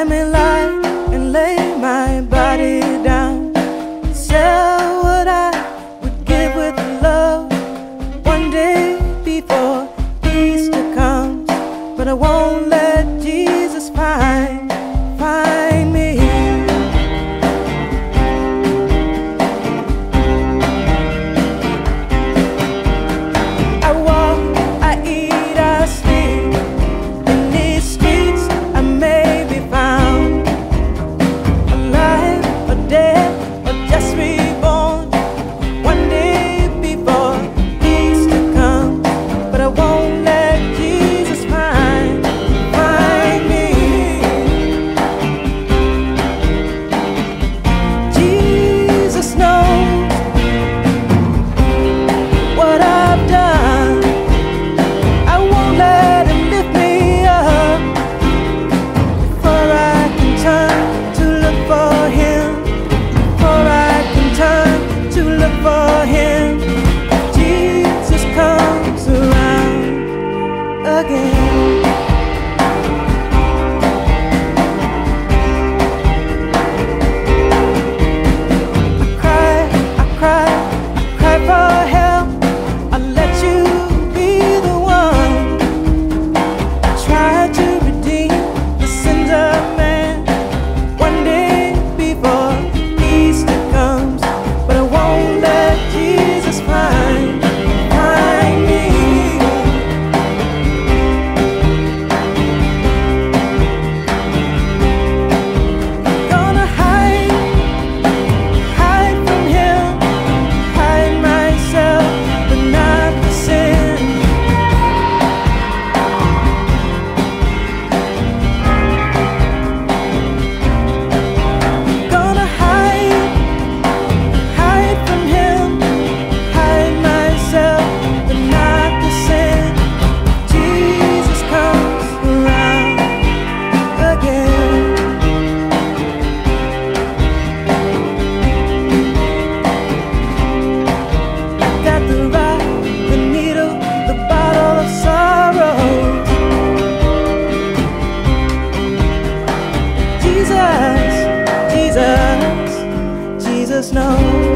Let me lie and lay my body down. Sell what I would give with love. One day before Easter comes, but I won't let Jesus find. again. us know